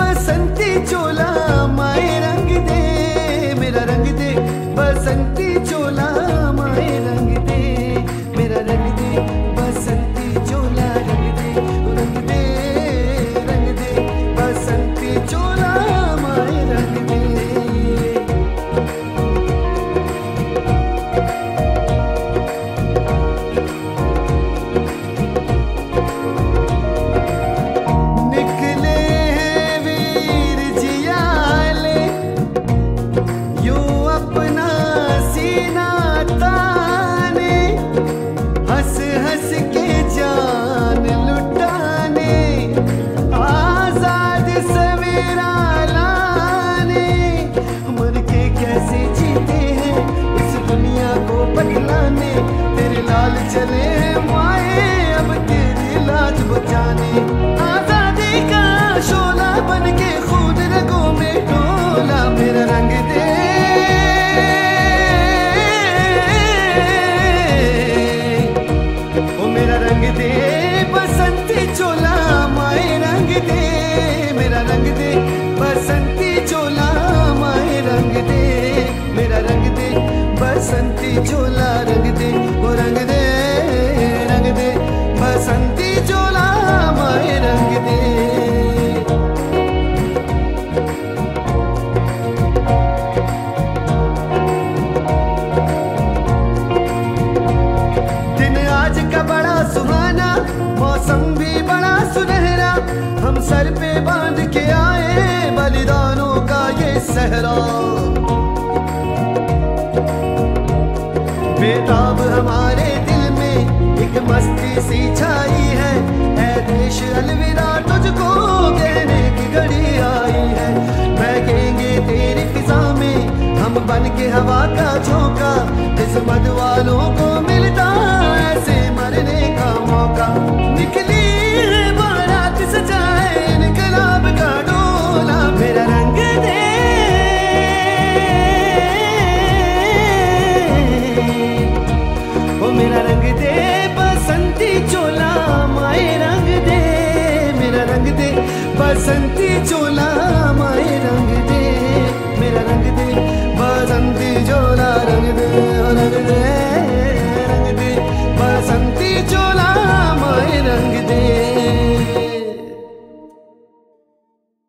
बसंती चोला माए रंग दे मेरा रंग दे बसंती चोला माए रंग आज़ादी का शोला बन के खुद रगों में डोला मेरा रंग दे बसंती झोला रंग दे, ओ रंग दे रंग दे। बसंती चोला माए रंग दे। दिन आज का बड़ा सुहाना, मौसम भी बड़ा सुनहरा। हम सर पे बाँध के आए, बलिदानों का ये सहरा। बेताब हमारे दिल में एक मस्ती सी छाई है। ऐ देश अलविदा तुझको कहने की घड़ी आई है। बहकेंगे तेरी फिजा में, हम बन के हवा का झोंका मेरा रंग दे बसंती चोला, माए रंग दे। मेरा रंग दे बसंती चोला, माए रंग दे। मेरा रंग दे बसंती चोला, रंग दे रंग दे।